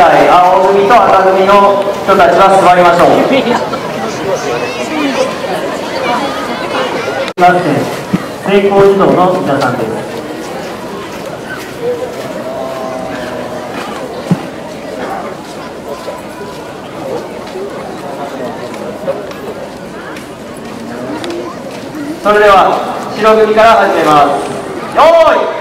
外青組と赤組の人たちは座りましょう。まず成功児童の皆さんです。それでは白組から始めます。よーい。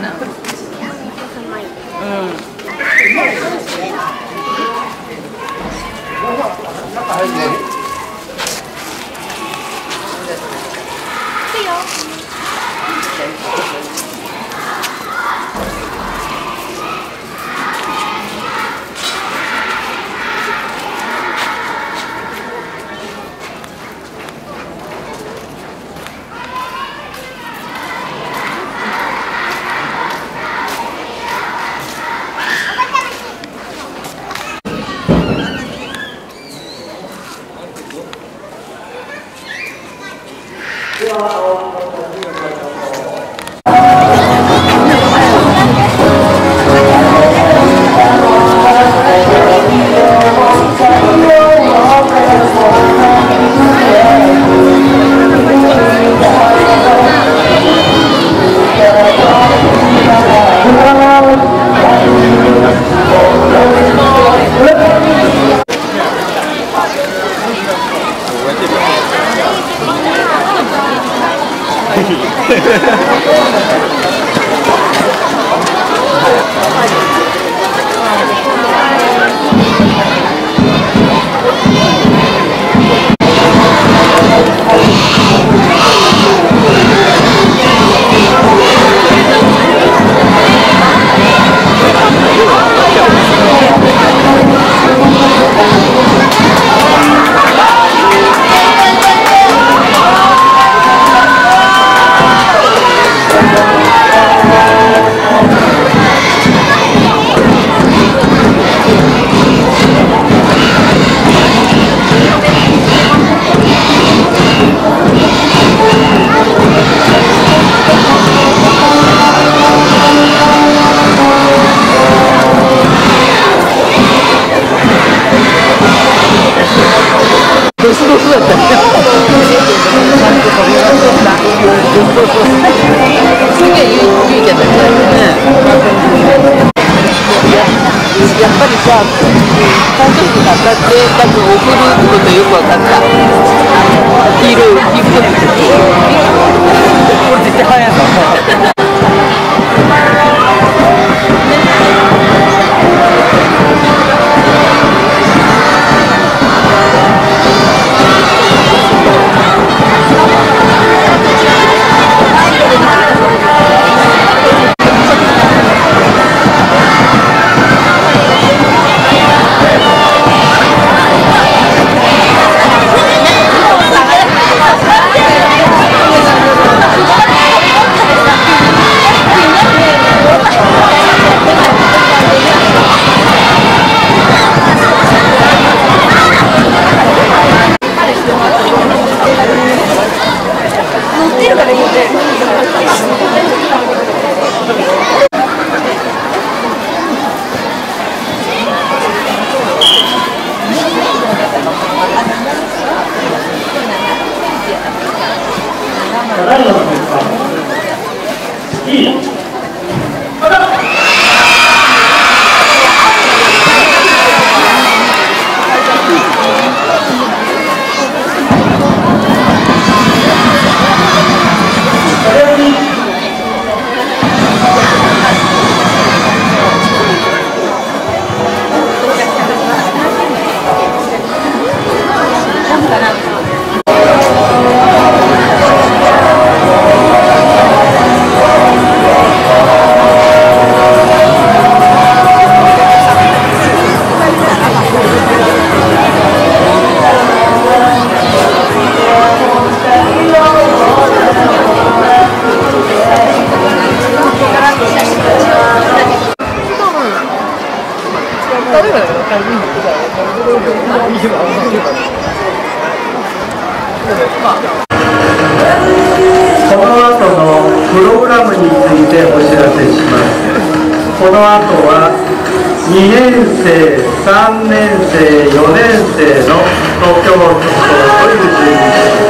ちゃったん。ん やっぱりさ誕生日だったって多分送るってことよく分かった。後は2年生3年生4年生の東京都という順位です。